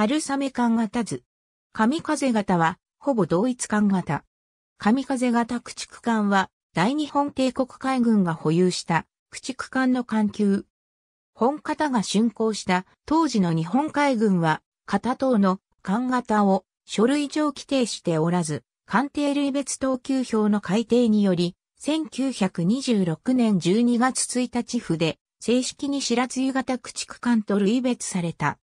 春雨艦型図。神風型は、ほぼ同一艦型。神風型駆逐艦は、大日本帝国海軍が保有した駆逐艦の艦級。本型が竣工した当時の日本海軍は、片等の艦型を書類上規定しておらず、艦艇類別等級表の改定により、1926年12月1日付で正式に白津湯型駆逐艦と類別された。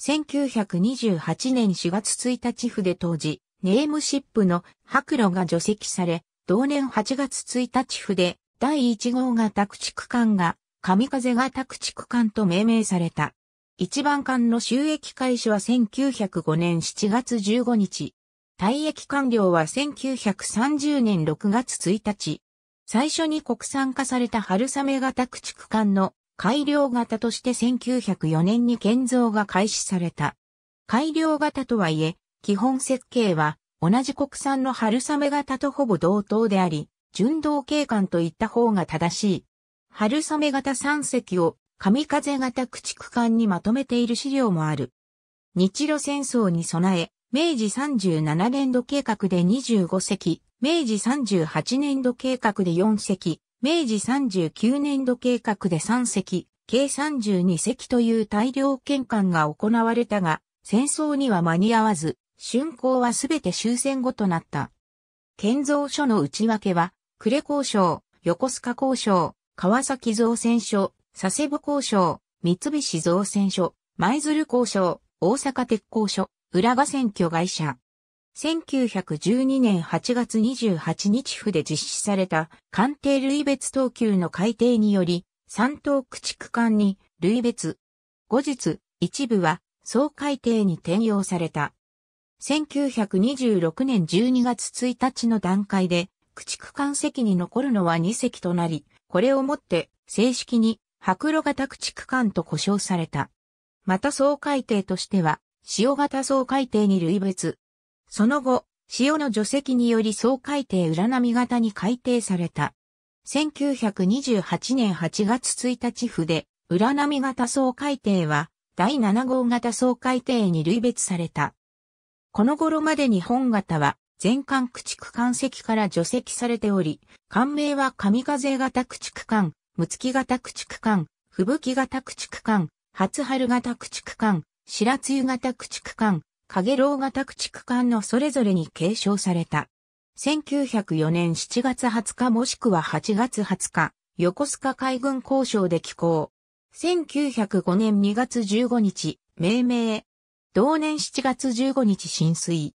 1928年4月1日付で当時、ネームシップの白露が除籍され、同年8月1日付で第1号型駆逐艦が神風型駆逐艦と命名された。一番艦の収益開始は1905年7月15日。退役完了は1930年6月1日。最初に国産化された春雨型駆逐艦の改良型として1904年に建造が開始された。改良型とはいえ、基本設計は同じ国産の春雨型とほぼ同等であり、純同景観といった方が正しい。春雨型3隻を神風型駆逐艦にまとめている資料もある。日露戦争に備え、明治37年度計画で25隻、明治38年度計画で4隻、明治39年度計画で3隻、計32隻という大量献還が行われたが、戦争には間に合わず、竣工はすべて終戦後となった。建造所の内訳は、呉交渉、横須賀交渉、川崎造船所、佐世保交渉、三菱造船所、舞鶴交渉、大阪鉄工所、浦賀選挙会社。1912年8月28日府で実施された艦艇類別等級の改定により、三等駆逐艦に類別。後日、一部は総改定に転用された。1926年12月1日の段階で、駆逐艦席に残るのは2隻となり、これをもって正式に白露型駆逐艦と呼称された。また総改定としては、塩型総改定に類別、その後、潮の除籍により総改定浦波型に改定された。1928年8月1日付で、浦波型総改定は、第7号型総改定に類別された。この頃までに本型は、全艦駆逐艦席から除籍されており、艦名は神風型駆逐艦、むつき型駆逐艦、吹雪型駆逐艦、初春型駆逐艦、白露型駆逐艦、影楼型駆逐艦のそれぞれに継承された。1904年7月20日もしくは8月20日、横須賀海軍交渉で寄港。1905年2月15日、命名。同年7月15日浸水。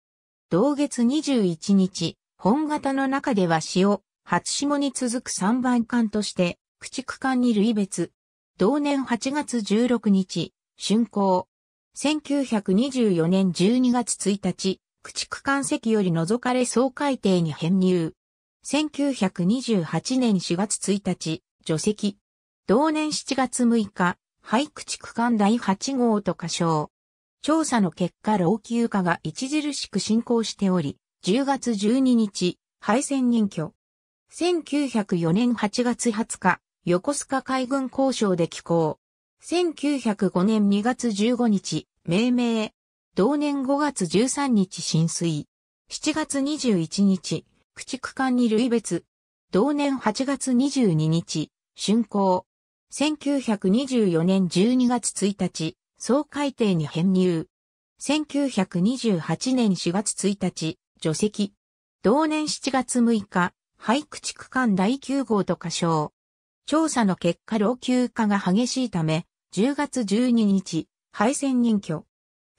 同月21日、本型の中では潮、初霜に続く3番艦として、駆逐艦に類別。同年8月16日、竣工。1924年12月1日、駆逐艦席より除かれ総海底に編入。1928年4月1日、除籍。同年7月6日、廃駆逐艦第8号と仮称。調査の結果老朽化が著しく進行しており、10月12日、廃線任居。1904年8月20日、横須賀海軍交渉で寄港。1905年2月15日、命名。同年5月13日浸水。7月21日、駆逐艦に類別。同年8月22日、竣工。1924年12月1日、総海底に編入。1928年4月1日、除籍。同年7月6日、廃駆逐艦第9号と仮称。調査の結果老朽化が激しいため、10月12日、敗戦任居。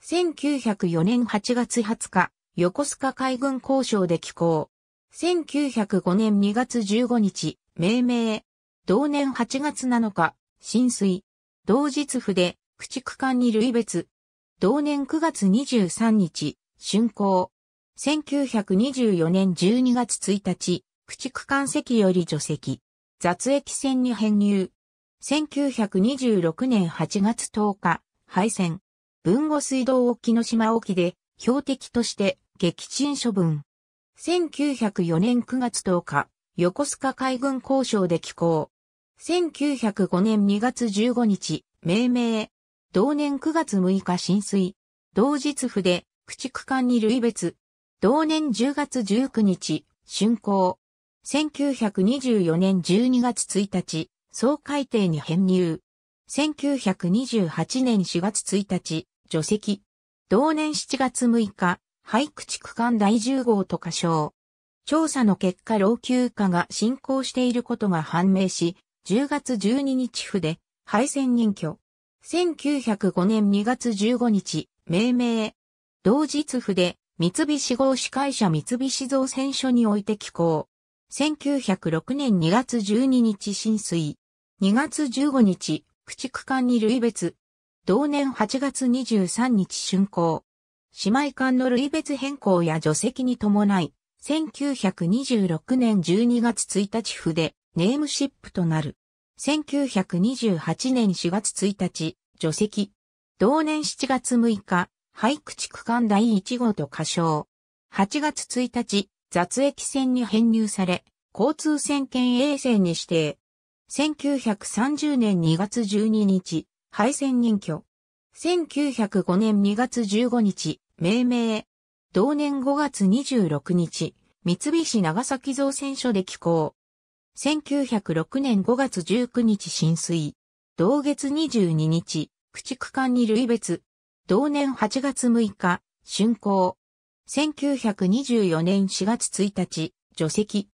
1904年8月20日、横須賀海軍交渉で寄港。1905年2月15日、命名。同年8月7日、浸水。同日府で、駆逐艦に類別。同年9月23日、竣工。1924年12月1日、駆逐艦席より除籍。雑役船に編入。1926年8月10日、敗戦。文後水道沖の島沖で、標的として撃沈処分。1904年9月10日、横須賀海軍交渉で寄港。1905年2月15日、命名。同年9月6日浸水。同日府で、駆逐艦に類別。同年10月19日、竣工。1924年12月1日、総海底に編入。1928年4月1日、除籍。同年7月6日、廃駆逐艦第10号と仮称。調査の結果老朽化が進行していることが判明し、10月12日府で廃線任居。1905年2月15日、命名。同日府で三菱合資会社三菱造船所において寄港。1906年2月12日浸水。2月15日、駆逐艦に類別。同年8月23日竣工。姉妹艦の類別変更や除籍に伴い、1926年12月1日付でネームシップとなる。1928年4月1日、除籍。同年7月6日、廃駆逐艦第1号と仮称。8月1日、雑駅線に編入され、交通線検衛線に指定。1930年2月12日、廃線任居。1905年2月15日、命名。同年5月26日、三菱長崎造船所で寄港。1906年5月19日浸水。同月22日、駆逐艦に類別。同年8月6日、竣工。1924年4月1日、除籍。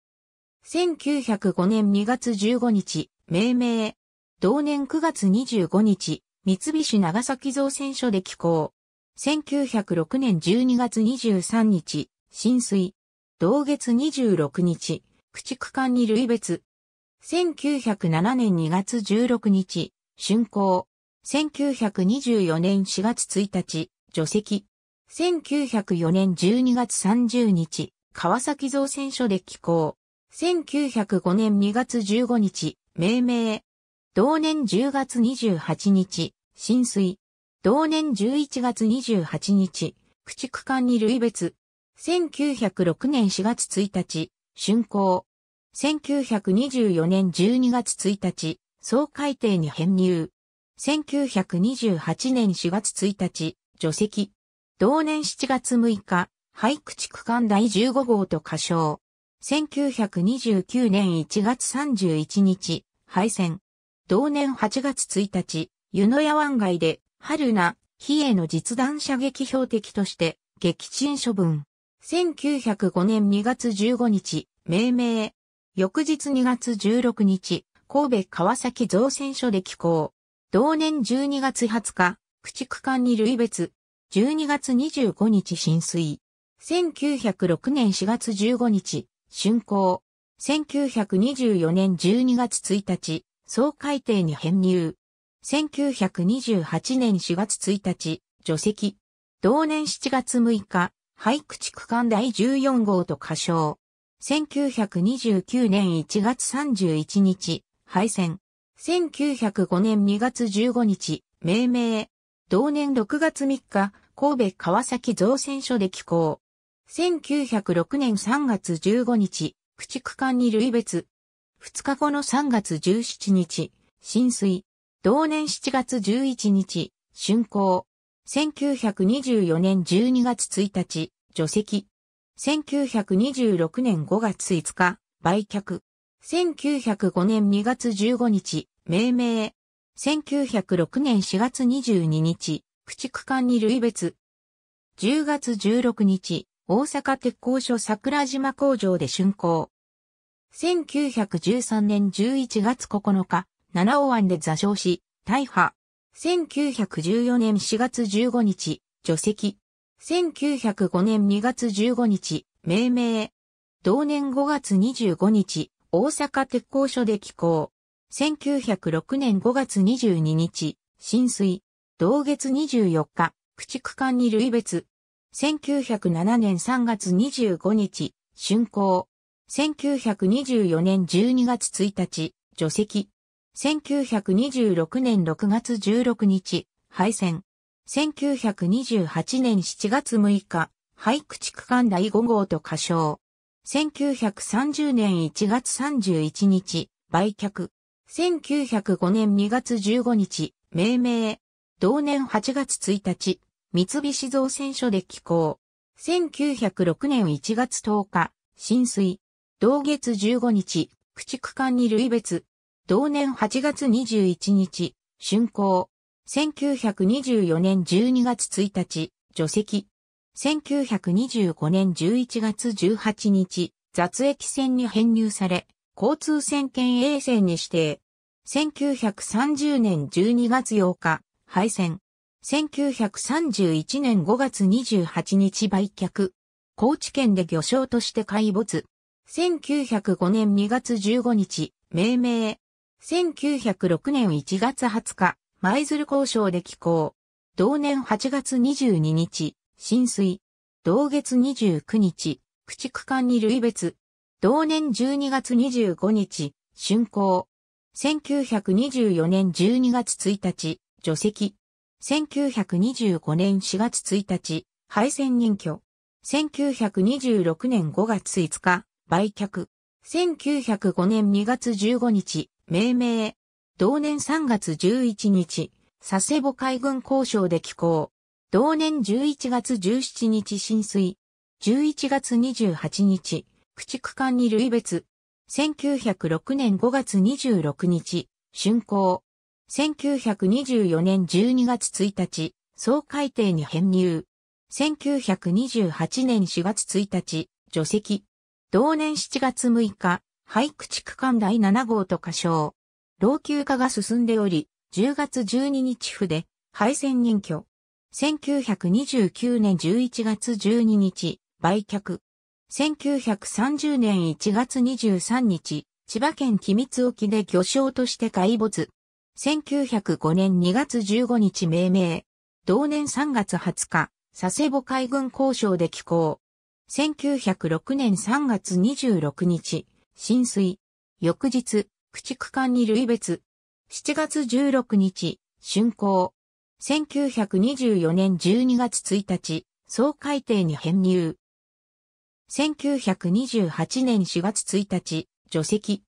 1905年2月15日、命名。同年9月25日、三菱長崎造船所で寄港。1906年12月23日、浸水。同月26日、駆逐艦に類別。1907年2月16日、竣工。1924年4月1日、除籍。1904年12月30日、川崎造船所で寄港。1905年2月15日、命名。同年10月28日、浸水。同年11月28日、駆逐艦に類別。1906年4月1日、竣工。1924年12月1日、総海底に編入。1928年4月1日、除籍。同年7月6日、廃駆逐艦第15号と仮称。1929年1月31日、廃線。同年8月1日、湯野屋湾街で春名、比叡の実弾射撃標的として、撃沈処分。1905年2月15日、命名。翌日2月16日、神戸川崎造船所で寄港。同年12月20日、駆逐艦に類別。12月25日浸水。1906年4月15日、竣工。1924年12月1日、総海底に編入。1928年4月1日、除籍。同年7月6日、廃駆逐艦第14号と仮称。1929年1月31日、廃線。1905年2月15日、命名。同年6月3日、神戸川崎造船所で寄港。1906年3月15日、駆逐艦に類別。2日後の3月17日、浸水。同年7月11日、竣工。1924年12月1日、除籍。1926年5月5日、売却。1905年2月15日、命名。1906年4月22日、駆逐艦に類別。10月16日、大阪鉄工所桜島工場で竣工。1913年11月9日、七尾湾で座礁し、大破。1914年4月15日、除籍。1905年2月15日、命名。同年5月25日、大阪鉄工所で寄港。1906年5月22日、浸水。同月24日、駆逐艦に類別。1907年3月25日、竣工。1924年12月1日、除籍。1926年6月16日、廃線。1928年7月6日、廃駆逐艦第5号と仮称。1930年1月31日、売却。1905年2月15日、命名。同年8月1日、三菱造船所で寄港。1906年1月10日、浸水。同月15日、駆逐艦に類別。同年8月21日、竣工。1924年12月1日、除籍。1925年11月18日、雑役船に編入され、交通船検衛船に指定。1930年12月8日、廃線。1931年5月28日売却。高知県で魚礁として開没。1905年2月15日、命名。1906年1月20日、舞鶴交渉で寄港。同年8月22日、浸水。同月29日、駆逐艦に類別。同年12月25日、竣工。1924年12月1日、除籍。1925年4月1日、廃線任居。1926年5月5日、売却。1905年2月15日、命名。同年3月11日、佐世保海軍交渉で寄港。同年11月17日浸水。11月28日、駆逐艦に類別。1906年5月26日、竣工。1924年12月1日、総海底に編入。1928年4月1日、除籍。同年7月6日、廃駆逐艦第7号と仮称。老朽化が進んでおり、10月12日府で、廃線任居。1929年11月12日、売却。1930年1月23日、千葉県君津沖で漁礁として開没。1905年2月15日命名。同年3月20日、佐世保海軍交渉で寄港。1906年3月26日、浸水。翌日、駆逐艦に類別。7月16日、竣工。1924年12月1日、総海底に編入。1928年4月1日、除籍。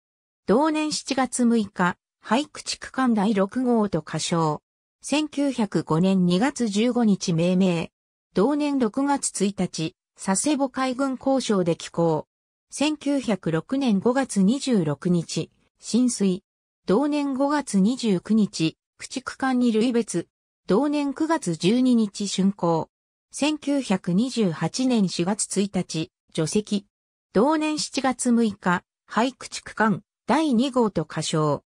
同年7月6日、廃駆逐艦第6号と仮称。1905年2月15日命名。同年6月1日、佐世保海軍交渉で寄港。1906年5月26日、浸水。同年5月29日、駆逐艦に類別。同年9月12日竣工。1928年4月1日、除籍。同年7月6日、廃駆逐艦第2号と仮称。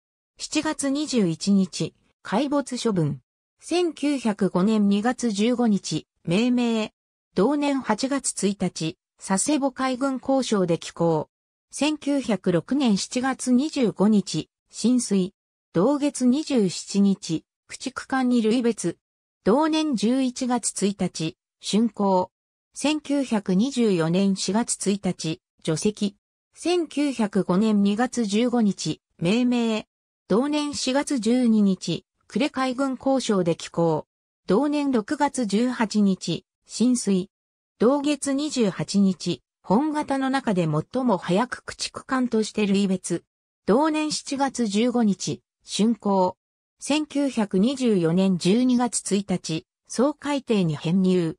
7月21日、開没処分。1905年2月15日、命名。同年8月1日、佐世保海軍交渉で寄港。1906年7月25日、浸水。同月27日、駆逐艦に類別。同年11月1日、竣工。1924年4月1日、除籍。1905年2月15日、命名。同年4月12日、呉海軍交渉で寄港。同年6月18日、浸水。同月28日、本型の中で最も早く駆逐艦として類別。同年7月15日、竣工。1924年12月1日、総海底に編入。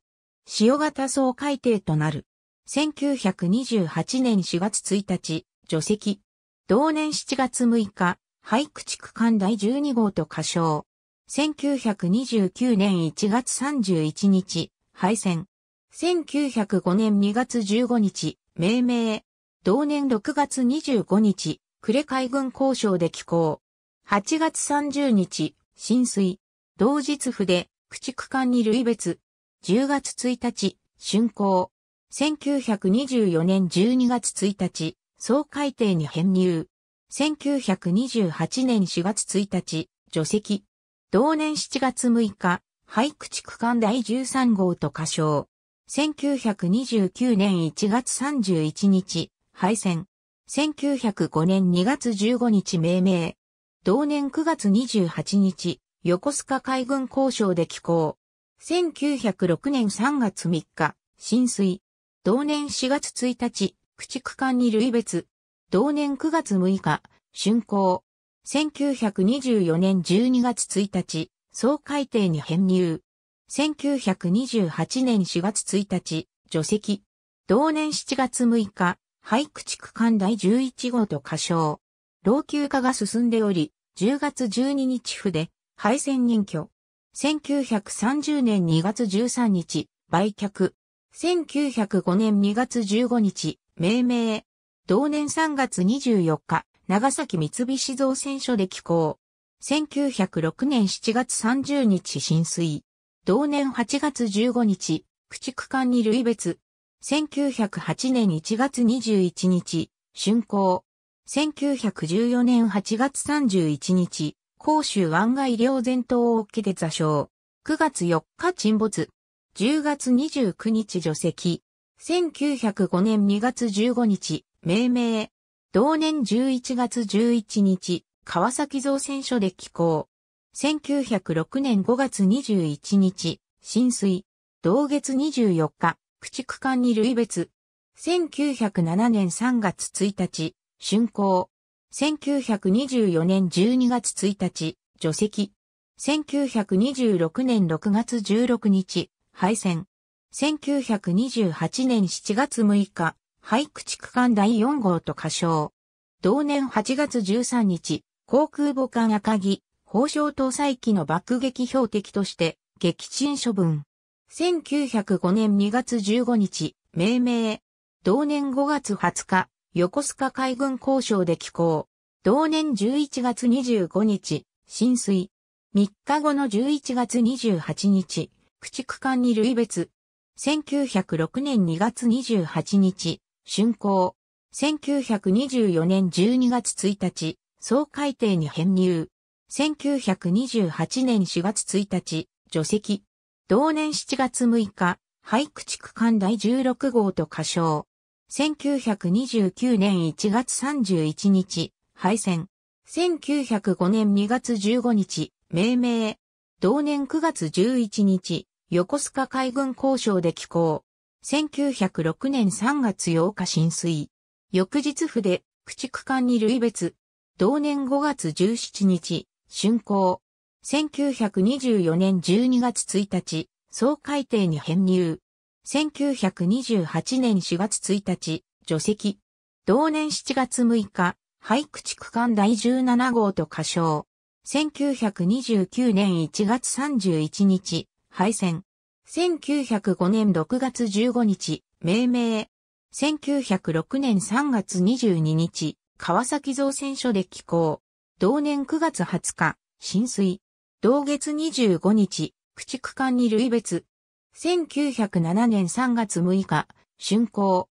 塩型総海底となる。1928年4月1日、除籍。同年7月6日、廃駆逐艦第12号と仮称。1929年1月31日、廃線。1905年2月15日、命名。同年6月25日、呉海軍交渉で寄港。8月30日、浸水。同日府で、駆逐艦に類別。10月1日、竣工。1924年12月1日、総海底に編入。1928年4月1日、除籍。同年7月6日、廃駆逐艦第13号と仮称。1929年1月31日、廃線。1905年2月15日命名。同年9月28日、横須賀海軍交渉で寄港。1906年3月3日、浸水。同年4月1日、駆逐艦に類別。同年9月6日、竣工。1924年12月1日、総海底に編入。1928年4月1日、除籍。同年7月6日、廃区地区間第11号と仮称。老朽化が進んでおり、10月12日府で、廃線任居。1930年2月13日、売却。1905年2月15日、命名。同年3月24日、長崎三菱造船所で寄港。1906年7月30日浸水。同年8月15日、駆逐艦に類別。1908年1月21日、竣工。1914年8月31日、甲州湾外両前島沖で座礁。9月4日沈没。10月29日除籍。1905年2月15日、命名。同年11月11日、川崎造船所で寄港。1906年5月21日、浸水。同月24日、駆逐艦に類別。1907年3月1日、竣工。1924年12月1日、除籍。1926年6月16日、廃線。1928年7月6日、廃駆逐艦第4号と仮称。同年8月13日、航空母艦赤木、宝生搭載機の爆撃標的として、撃沈処分。1905年2月15日、命名。同年5月20日、横須賀海軍交渉で寄港。同年11月25日、浸水。3日後の11月28日、駆逐艦に類別。1906年2月28日、竣工。1924年12月1日、総海底に編入。1928年4月1日、除籍。同年7月6日、廃駆逐艦第16号と仮称。1929年1月31日、廃線。1905年2月15日、命名。同年9月11日、横須賀海軍交渉で寄港。1906年3月8日浸水。翌日府で、駆逐艦に類別。同年5月17日、竣工。1924年12月1日、総海底に編入。1928年4月1日、除籍。同年7月6日、廃駆逐艦第17号と仮称。1929年1月31日、廃線。1905年6月15日、命名。1906年3月22日、川崎造船所で寄港。同年9月20日、浸水。同月25日、駆逐艦に類別。1907年3月6日、竣工。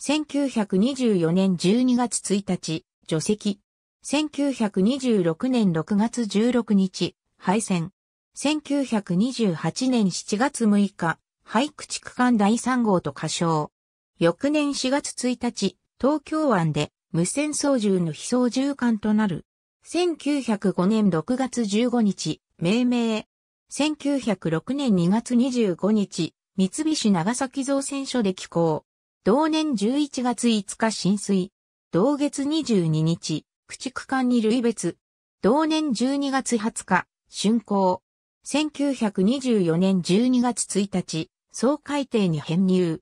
1924年12月1日、除籍。1926年6月16日、廃線。1928年7月6日、廃駆逐艦第3号と仮称。翌年4月1日、東京湾で無線操縦の非操縦艦となる。1905年6月15日、命名。1906年2月25日、三菱長崎造船所で寄港。同年11月5日浸水。同月22日、駆逐艦に類別。同年12月20日、竣工。1924年12月1日、総海底に編入。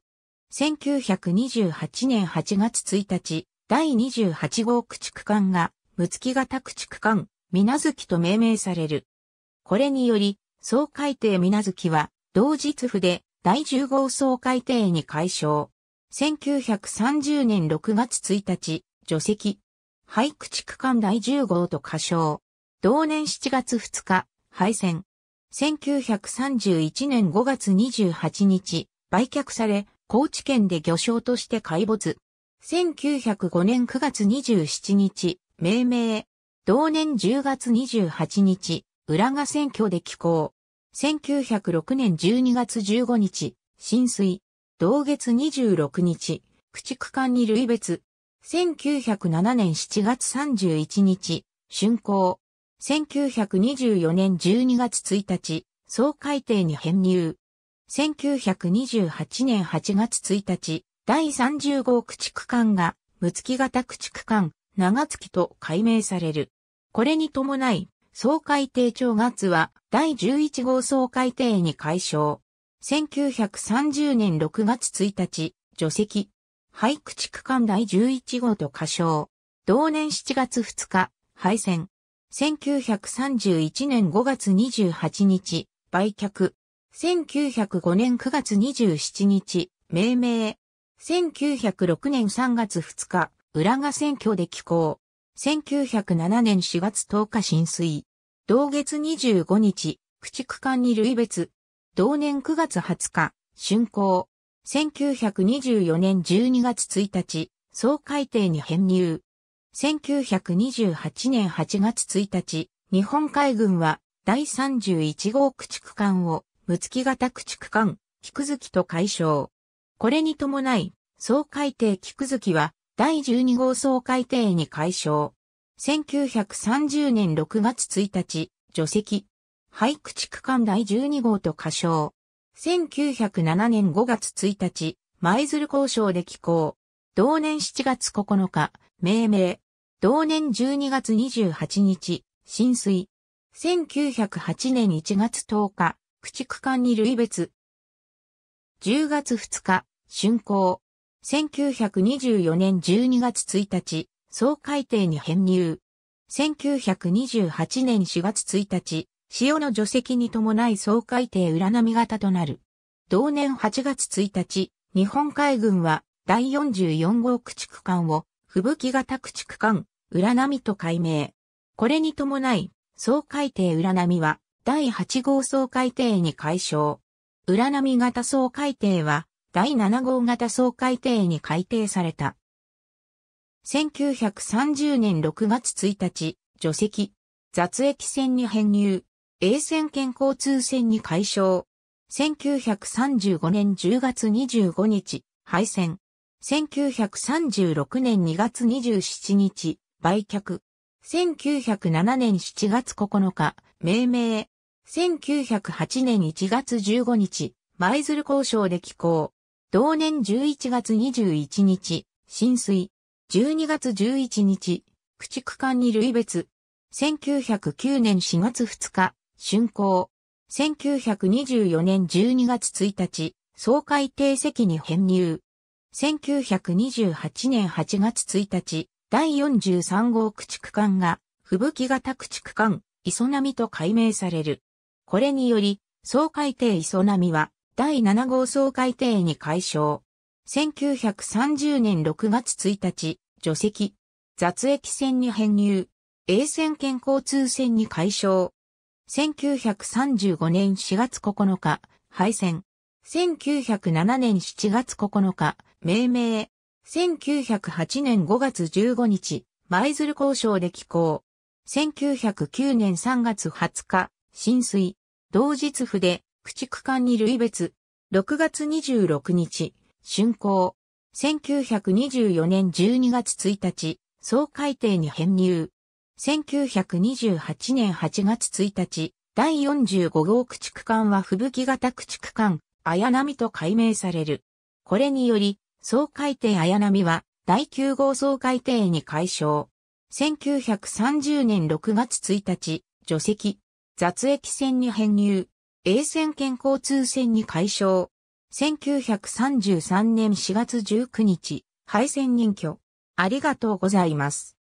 1928年8月1日、第28号駆逐艦が無月型駆逐艦、水月と命名される。これにより、総海底水月は、同日府で第10号総海底に解消。1930年6月1日、除籍。廃駆逐艦第10号と仮称。同年7月2日、廃線。1931年5月28日、売却され、高知県で魚礁として開没。1905年9月27日、命名。同年10月28日、浦賀選挙で寄港。1906年12月15日、浸水。同月26日、駆逐艦に類別。1907年7月31日、竣工。1924年12月1日、総海底に編入。1928年8月1日、第30号駆逐艦が、無月型駆逐艦、長月と改名される。これに伴い、総海底長月は第11号総海底に解消。1930年6月1日、除籍。廃駆逐艦第11号と仮称。同年7月2日、廃線。1931年5月28日、売却。1905年9月27日、命名。1906年3月2日、浦賀選挙で寄港。1907年4月10日浸水。同月25日、駆逐艦に類別。同年9月20日、竣工。1924年12月1日、総海底に編入。1928年8月1日、日本海軍は第31号駆逐艦を、無月型駆逐艦、菊月と解消。これに伴い、総海底菊月は第12号総海底に解消。1930年6月1日、除籍。廃駆逐艦第12号と仮称。1907年5月1日、舞鶴交渉で寄港。同年7月9日、命名。同年12月28日、浸水。1908年1月10日、駆逐艦に類別。10月2日、竣工。1924年12月1日、総海底に編入。1928年4月1日、潮の除籍に伴い総海底裏波型となる。同年8月1日、日本海軍は第44号駆逐艦を吹雪型駆逐艦裏波と改名。これに伴い、総海底裏波は第8号総海底に改称。裏波型総海底は第7号型総海底に改定された。1930年6月1日、除籍、雑駅線に編入、A 線圏交通線に改称。1935年10月25日、廃線。1936年2月27日、売却。1907年7月9日、命名。1908年1月15日、舞鶴交渉で寄港。同年11月21日、浸水。12月11日、駆逐艦に類別。1909年4月2日、竣工。1924年12月1日、総海底席に編入。1928年8月1日、第43号駆逐艦が、吹雪型駆逐艦、磯波と改名される。これにより、総海底磯波は、第7号総海底に改称。1930年6月1日、除籍、雑駅線に編入、A 線圏交通線に改称。1935年4月9日、廃線。1907年7月9日、命名。1908年5月15日、舞鶴交渉で寄港。1909年3月20日、浸水。同日筆、駆逐艦に類別。6月26日、竣工。1924年12月1日、総海底に編入。1928年8月1日、第45号駆逐艦は吹雪型駆逐艦、綾波と改名される。これにより、総海底綾波は第9号総海底に改称。1930年6月1日、除籍、雑駅線に編入、A 線圏交通線に改称。1933年4月19日、廃線任居。ありがとうございます。